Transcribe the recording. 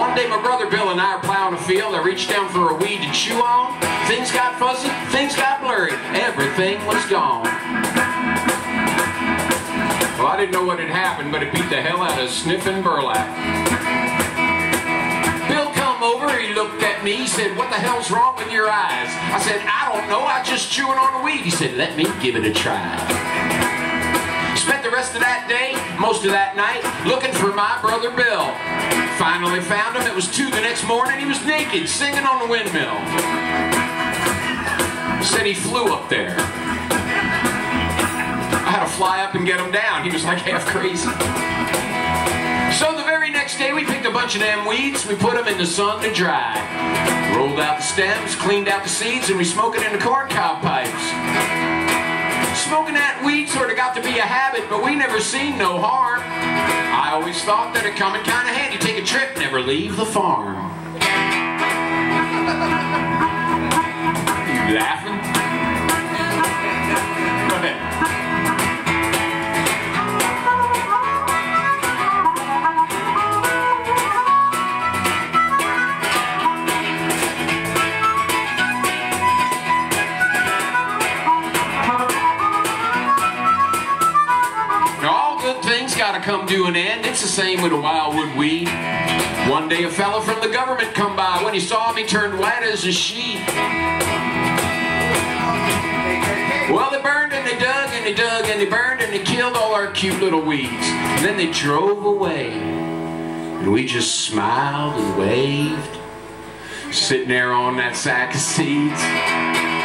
One day my brother Bill and I are plowing a field. I reached down for a weed to chew on. Things got fuzzy, things got blurry. Everything was gone. Well, I didn't know what had happened, but it beat the hell out of sniffing burlap. Bill come over, he looked at me, he said, what the hell's wrong with your eyes? I said, I don't know, I just chewing on a weed. He said, let me give it a try. Spent the rest of that day, most of that night, looking for my brother Bill. Finally found him, it was two the next morning, he was naked, singing on the windmill. Said he flew up there. I had to fly up and get him down. He was like half crazy. So the very next day we picked a bunch of them weeds, we put them in the sun to dry. Rolled out the stems, cleaned out the seeds, and we smoked it in the corn cob pipes. Smoking that weed of got to be a habit, but we never seen no harm. I always thought that it come in kind of handy. Take a trip, never leave the farm. Good things gotta come to an end. It's the same with a wildwood weed. One day a fellow from the government come by. When he saw me, turned white as a sheet. Well, they burned and they dug and they dug and they burned and they killed all our cute little weeds. And then they drove away. And we just smiled and waved, sitting there on that sack of seeds.